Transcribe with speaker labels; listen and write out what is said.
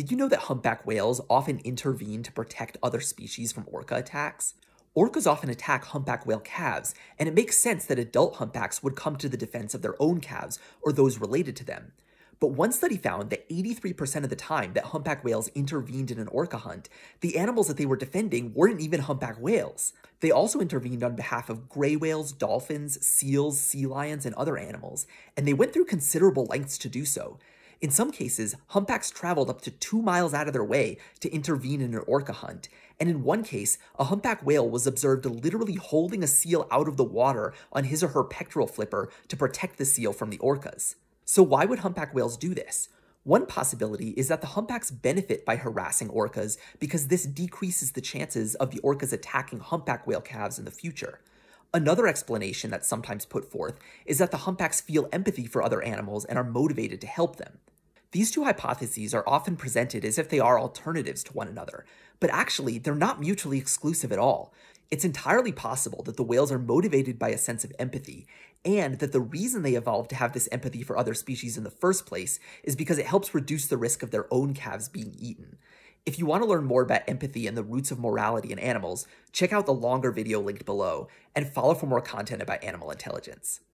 Speaker 1: Did you know that humpback whales often intervene to protect other species from orca attacks? Orcas often attack humpback whale calves, and it makes sense that adult humpbacks would come to the defense of their own calves or those related to them. But one study found that 83% of the time that humpback whales intervened in an orca hunt, the animals that they were defending weren't even humpback whales. They also intervened on behalf of gray whales, dolphins, seals, sea lions, and other animals, and they went through considerable lengths to do so. In some cases, humpbacks traveled up to two miles out of their way to intervene in an orca hunt, and in one case, a humpback whale was observed literally holding a seal out of the water on his or her pectoral flipper to protect the seal from the orcas. So why would humpback whales do this? One possibility is that the humpbacks benefit by harassing orcas because this decreases the chances of the orcas attacking humpback whale calves in the future. Another explanation that's sometimes put forth is that the humpbacks feel empathy for other animals and are motivated to help them. These two hypotheses are often presented as if they are alternatives to one another, but actually, they're not mutually exclusive at all. It's entirely possible that the whales are motivated by a sense of empathy, and that the reason they evolved to have this empathy for other species in the first place is because it helps reduce the risk of their own calves being eaten. If you want to learn more about empathy and the roots of morality in animals, check out the longer video linked below, and follow for more content about animal intelligence.